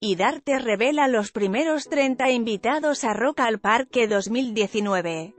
y Darte revela los primeros 30 invitados a Rock al Parque 2019.